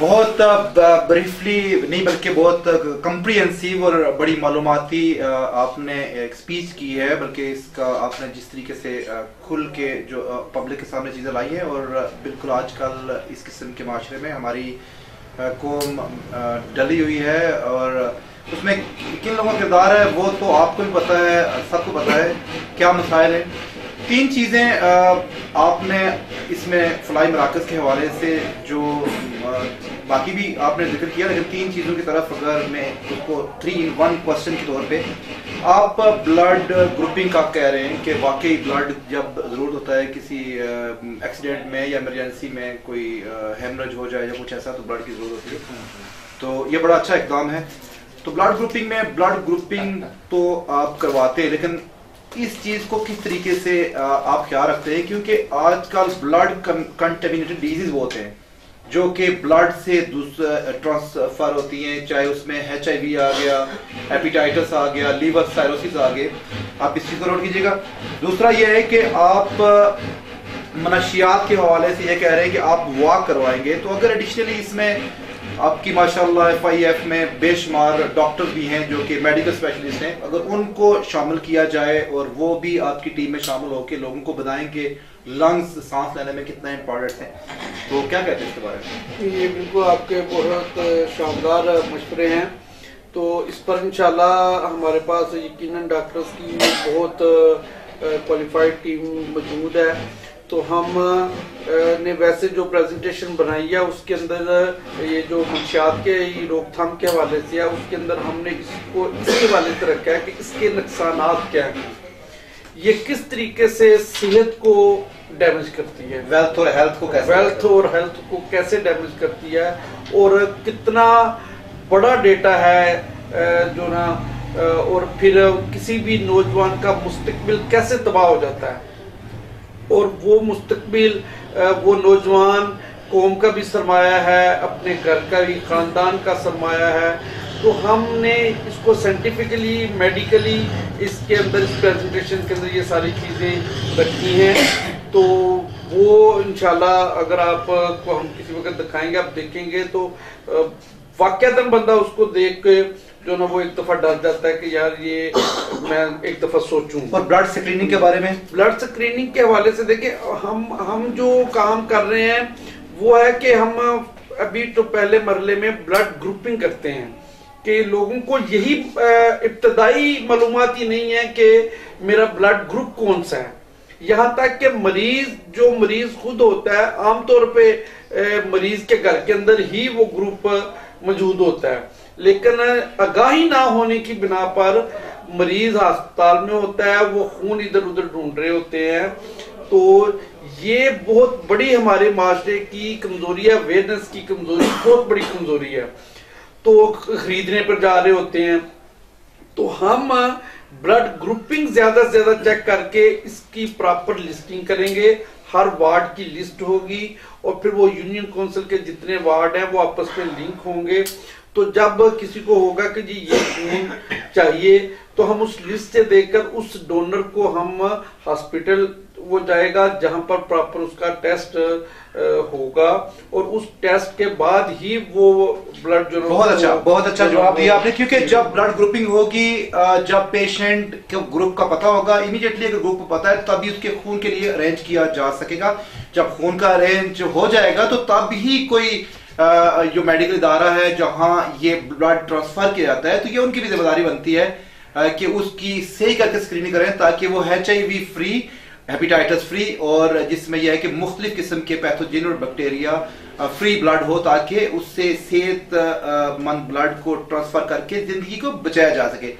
بہت بریفلی نہیں بلکہ بہت کمپریہنسیو اور بڑی معلوماتی آپ نے ایک سپیچ کی ہے، بلکہ اس کا آپ نے جس طریقے سے کھل کے جو پبلک کے سامنے چیزیں لائی ہیں اور بالکل آج کل اس قسم کے معاشرے میں ہماری قوم ڈلی ہوئی ہے اور اس میں کن لوگوں کا کردار ہے وہ تو آپ کو بھی پتہ ہے، سب کو پتہ ہے، کیا مسائل ہیں؟ تین چیزیں آپ نے اس میں فلائی مراکز کے حوالے سے جو باقی بھی آپ نے ذکر کیا، لیکن تین چیزوں کی طرف اگر میں اس کو تھری ان ون کوشچن کے طور پہ، آپ بلڈ گروپنگ کا کہہ رہے ہیں کہ واقعی بلڈ جب ضرورت ہوتا ہے کسی ایکسیڈنٹ میں یا ایمرجنسی میں کوئی ہیمرج ہو جائے یا کچھ ایسا، تو بلڈ کی ضرورت ہوتی ہے۔ تو یہ بڑا اچھا اقدام ہے۔ تو بلڈ گروپنگ میں بلڈ گروپنگ تو آپ کرواتے ہیں، لیکن اس چیز کو کس طریقے سے آپ خیال رکھتے ہیں؟ کیونکہ آج کل بلڈ کنٹیمنیٹڈ ڈیزیز بہت ہیں۔ جو کہ بلڈ سے ٹرانسفر uh, ہوتی ہیں، چاہے اس میں ایچ آئی وی آ گیا ہیپیٹائٹس آ گیا لیور سائروسس آ گئے۔ آپ اس چیز کو نوٹ کیجیے گا۔ دوسرا یہ ہے کہ آپ uh, منشیات کے حوالے سے یہ کہہ رہے ہیں کہ آپ واک کروائیں گے۔ تو اگر ایڈیشنلی اس میں آپ کی ماشاءاللہ ایف آئی ایف میں بے شمار ڈاکٹر بھی ہیں جو کہ میڈیکل اسپیشلسٹ ہیں، اگر ان کو شامل کیا جائے اور وہ بھی آپ کی ٹیم میں شامل ہو کے لوگوں کو بتائیں کہ لنگز سانس لینے میں کتنا امپورٹنٹ ہیں؟ تو کیا کہتے ہیں اس کے بارے میں؟ یہ بالکل آپ کے بہت شاندار مشورے ہیں۔ تو اس پر انشاءاللہ ہمارے پاس یقیناً ڈاکٹرز کی بہت کوالیفائڈ ٹیم موجود ہے۔ تو ہم نے ویسے جو پریزنٹیشن بنائی ہے، اس کے اندر یہ جو منشیات کے روک تھام کے حوالے سے ہے، اس کے اندر ہم نے اس کو، اس کے حوالے سے رکھا ہے کہ اس کے نقصانات کیا ہیں۔ یہ کس طریقے سے صحت کو ڈیمیج کرتی ہے؟ ویلتھ اور ہیلتھ کو کیسے ویلتھ اور ہیلتھ کو کیسے ڈیمیج کرتی ہے؟ اور کتنا بڑا ڈیٹا ہے جو نا اور پھر کسی بھی نوجوان کا مستقبل کیسے تباہ ہو جاتا ہے؟ اور وہ مستقبل وہ نوجوان قوم کا بھی سرمایہ ہے اپنے گھر کا بھی خاندان کا سرمایہ ہے۔ تو ہم نے اس کو سائنٹیفکلی میڈیکلی اس کے اندر اس پریزنٹیشن کے اندر یہ ساری چیزیں رکھی ہیں۔ تو وہ انشاءاللہ اگر آپ کو ہم کسی وقت دکھائیں گے آپ دیکھیں گے تو واقعہ بندہ اس کو دیکھ کے جو نا وہ ایک دفعہ ڈر جاتا ہے کہ یار یہ میں ایک دفعہ سوچوں۔ اور بلڈ سکریننگ کے بارے میں؟ بلڈ سکریننگ کے حوالے سے دیکھیں ہم ہم جو کام کر رہے ہیں وہ ہے کہ ہم ابھی تو پہلے مرحلے میں بلڈ گروپنگ کرتے ہیں۔ کہ لوگوں کو یہی ابتدائی معلومات ہی نہیں ہے کہ میرا بلڈ گروپ کون سا ہے۔ یہاں تک کہ مریض، جو مریض خود ہوتا ہے، عام طور پہ مریض کے گھر کے اندر ہی وہ گروپ موجود ہوتا ہے۔ لیکن آگاہی نہ ہونے کی بنا پر مریض ہسپتال میں ہوتا ہے، وہ خون ادھر ادھر ڈھونڈ رہے ہوتے ہیں۔ تو یہ بہت بڑی ہمارے معاشرے کی کمزوری ہے اویئرنس کی کمزوری، بہت بڑی کمزوری ہے۔ تو خریدنے پر جا رہے ہوتے ہیں۔ تو ہم بلڈ گروپنگ زیادہ سے زیادہ چیک کر کے اس کی پراپر لسٹنگ کریں گے۔ ہر وارڈ کی لسٹ ہوگی اور پھر وہ یونین کونسل کے جتنے وارڈ ہیں وہ آپس میں لنک ہوں گے۔ تو جب کسی کو ہوگا کہ جی یہ خون چاہیے تو ہم اس لسٹ سے دیکھ کر اس ڈونر کو ہم ہاسپٹل وہ جائے گا جہاں پر پراپر اس کا ٹیسٹ ہوگا اور اس ٹیسٹ کے بعد ہی وہ بلڈ جو بہت اچھا بہت اچھا جواب دیا آپ نے کیونکہ جب بلڈ گروپنگ ہوگی جب پیشنٹ کے گروپ کا پتہ ہوگا امیڈیٹلی اگر گروپ پتہ ہے تبھی اس کے خون کے لیے ارینج کیا جا سکے گا۔ جب خون کا ارینج ہو جائے گا تو تب ہی کوئی جو میڈیکل ادارہ ہے جہاں یہ بلڈ ٹرانسفر کیا جاتا ہے تو یہ ان کی بھی ذمہ داری بنتی ہے کہ اس کی صحیح کر کے سکریننگ کریں تاکہ وہ H I V free hepatitis free اور جس میں یہ ہے کہ مختلف قسم کے پیتھوجین اور بیکٹیریا فری بلڈ ہو تاکہ اس سے صحت مند بلڈ کو ٹرانسفر کر کے زندگی کو بچایا جا سکے۔